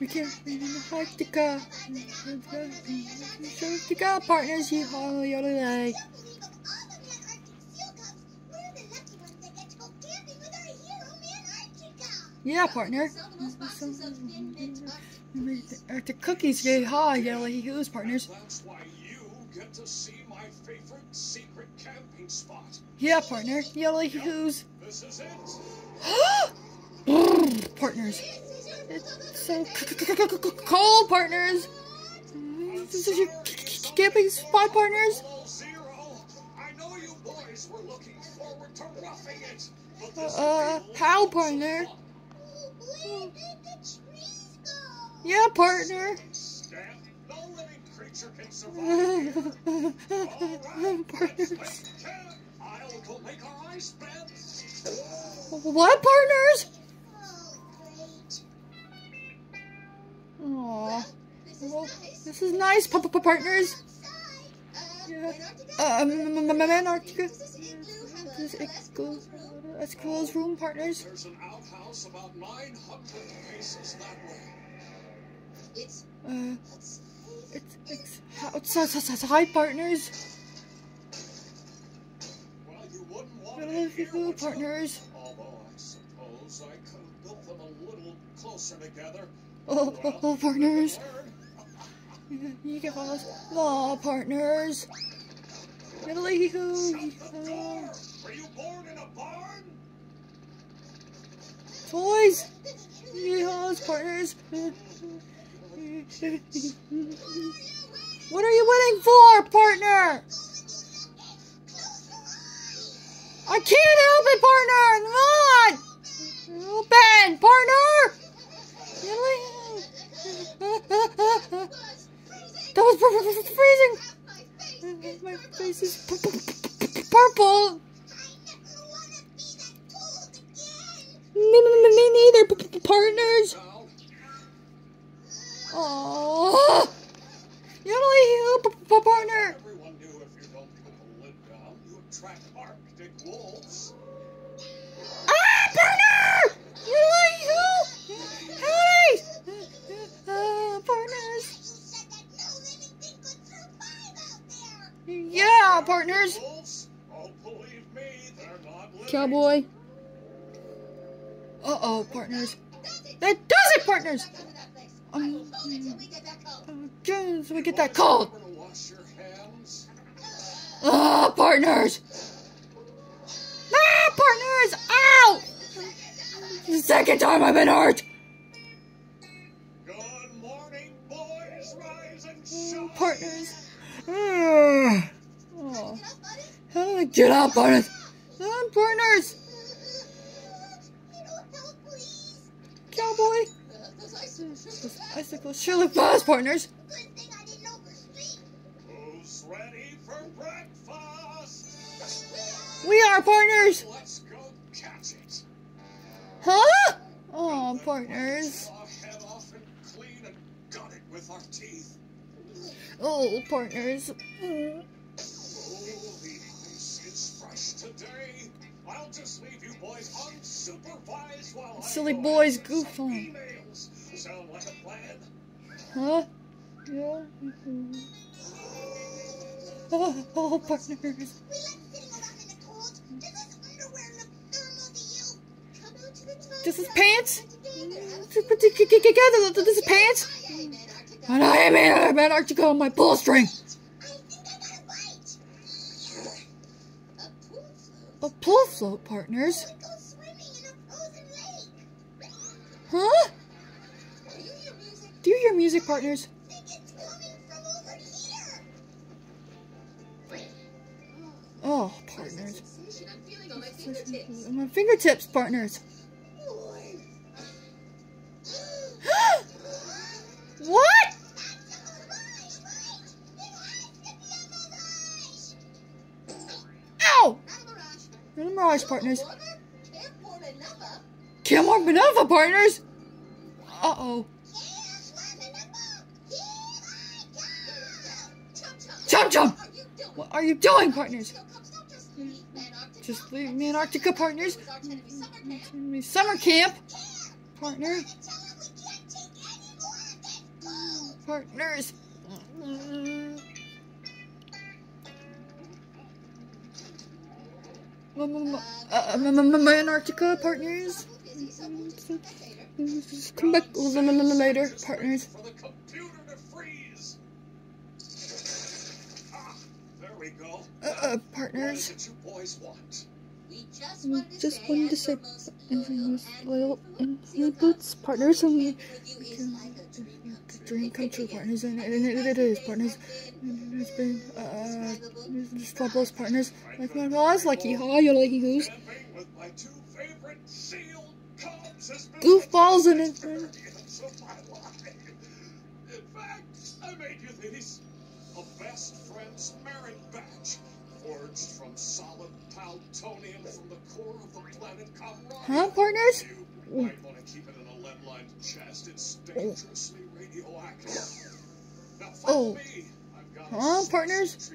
We can't leave in Antarctica. Antarctica partners, you all yodel like. Yeah, partner. The cookies get high, yellow who's partners. That's why you get to see my favorite secret camping spot. Yeah, partner. Yellow who's. This is it. partners. It's so cold, partners. This is your camping spot, partners. Below zero. I know you boys were looking this is nice, p- p- partners. Yeah. Uh, um, Antarctica. This igloo, Esquivel's room, partners. There's an outhouse about 900 paces that way. It's Uh, it's, it's outside, partners. Well, you wouldn't want to hear hello, what's up. partners. Although I suppose I could have built them a little closer together. Oh, oh, oh, partners. You us law partners. Italy who? Shut! Were you born in a barn? Toys. Yes, partners. What are you waiting for, partner? I can't help it, partner. Come on. Open, partner. That was freezing. My face is p- p- p- purple. Yeah, partners. Cowboy. Uh oh, partners. That does it, partners. Um, we get that cold. Ah, partners. Ah, partners. Ow! Second time I've been hurt. Get up, partners? Ah, partners. Cowboy. Icicles surely fast, partners. Good thing I didn't overstream! Who's ready for breakfast? We are partners. Let's go catch it. Huh? Oh, partners. Oh, partners. Mm. Today. I'll just leave you boys unsupervised while Silly I go boys answer goof on. Sound like a plan? Huh? Yeah. Oh, oh, partners. This is pants? Put together. This is pants? And I am in Antarctica on my pull string. A pull float, partners. Huh? Do you hear music, partners? Oh, partners. I'm feeling on my fingertips. My fingertips, partners. what? Ow! Mirage, partners. Kilmore partners. Uh oh. Chum chum! What are you doing, partners? Just leave me Antarctica, partners. Me Summer camp, partner. partners. Computer to freeze. Ah, there we go. Uh, uh, What is partners. it you boys? We just We wanted to say wanted to as say your most infamous loyal loyal and and faithful boots partners and we Working with you is like a dream come true. dream come true partners and, and it, it is partners. And It's been uh just troubles partners. Like my was lucky, huh? You're lucky goose. Goofballs the in it. experience of my life. In fact, I made you these. A best friends merit badge, forged from solid plutonium from the core of the planet Kamran. Huh, partners? You might want to keep it in a lead-lined chest. It's dangerously radioactive. Now follow Oh. me. Huh, partners?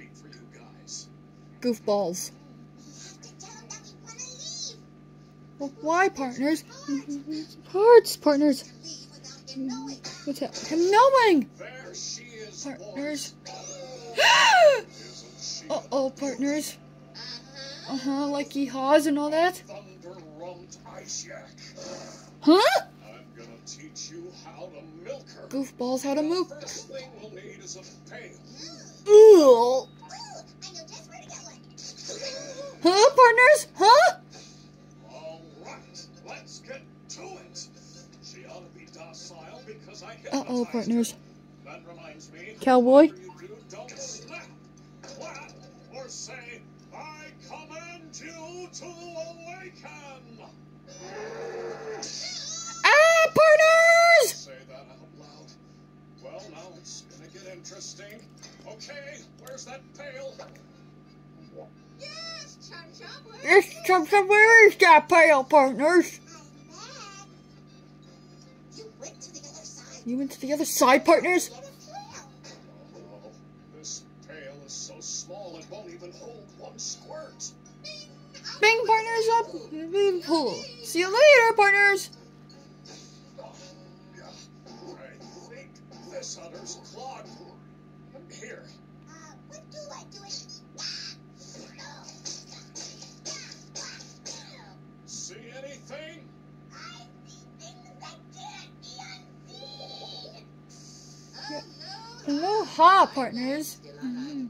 Goofballs. Why partners? Parts partners. What's that? Him knowing. Partners. Uh-oh, partners. Uh-huh. Uh huh, like yeehaws and all that. Huh? Teach you how to milk her. Goofballs, how to move. First thing we'll need is a pail. Ugh. Huh, partners? Huh? All right, let's get to it. She ought to be docile because I Uh oh, partners. That reminds me. Cowboy? Do, don't snap, clap, or say, I command you to awaken. Ah, partners! Say that out loud. Well, now it's gonna get interesting. Okay, where's that pail? Yes, Chum Chum, where This chump chump, where is that pail, partners? You went to the other side. You went to the other side, partners? Get a flail. Oh, this pail is so small it won't even hold one squirt. Bing, partners up. Bing, Pull. See you later, partners. This udder's clogged. Here, Uh, what do I do? see anything? I see things that can't be unseen. Yeah. Oh, no. Aloha, partners. Mm.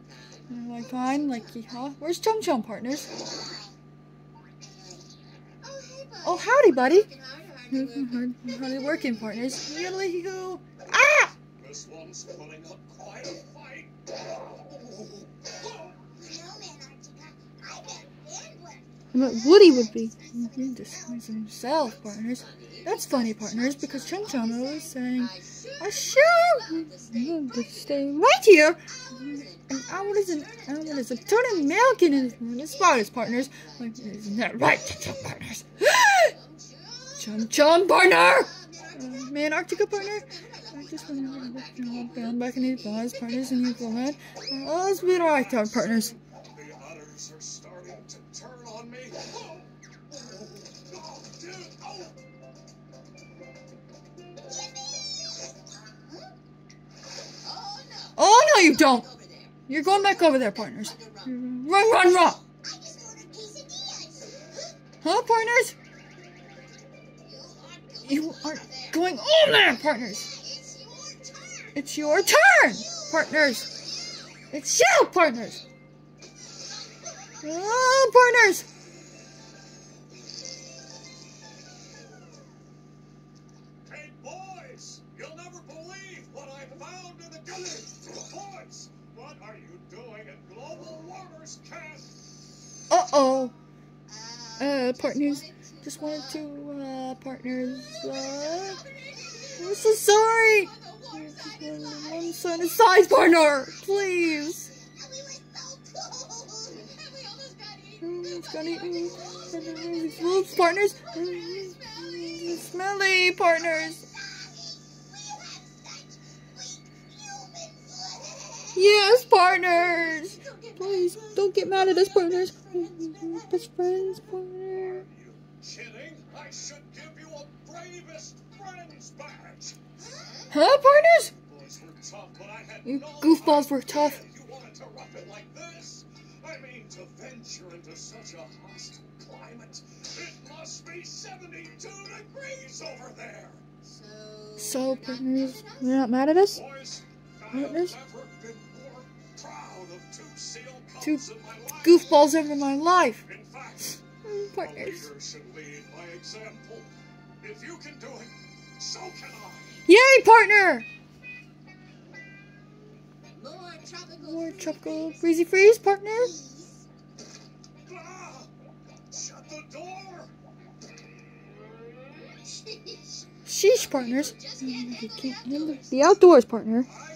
Like fine, like yeehaw. Where's Chum Chum, partners? Oh, hey, bud. Oh, howdy, buddy. Working hard or hard to work? Hard, hard working, partners. Yiddly go. This one's putting up quite a fight. Woody would be. He destroys himself, partners. That's funny, partners, because Chum Chum was saying, I sure to stay right here. And I want an I want a ton of milk in his, in his partners. Like, isn't that right, Chum Chum, partners? Chum Chum, partner! Uh, man, Arctica, partner? I just want to you know, bound back in these bonds, partners, and you go ahead. Uh, oh, let's be right partners. Oh, no. You don't! You're going back over there, partners. Run, Run, run. Huh, partners? You aren't going over there, partners. It's your turn. It's your turn, partners. It's you, partners. Oh, partners. Hey, boys! You'll never believe what I found in the gutter. Boys, what are you doing at Global Warmers Camp? Uh-oh. Uh, Uh, partners. Just wanted to, uh, partners, uh... I'm so sorry. One side is size, partner. Please. It's partners. Smelly, partners. Yes, partners. Please, don't get mad at us, partners. Best friends, partner. I should Huh, partners? Boys were tough, but I had You no goofballs were tough. You wanted to rough it like this? I mean, to venture into such a hostile climate, it must be 72 degrees over there. So, So, partners, you're not mad at us? Boys, I have Partners? been more proud of two seal cubs Two in my life. Goofballs over my life. In fact, Mm, a Partners. Leader should lead by example. If you can do it, so can I. Yay, partner! more tropical More fruit tropical drinks, breezy freeze, partner. please. Ah, shut the door. Sheesh, partners. Mm, You can't handle the outdoors, partner. I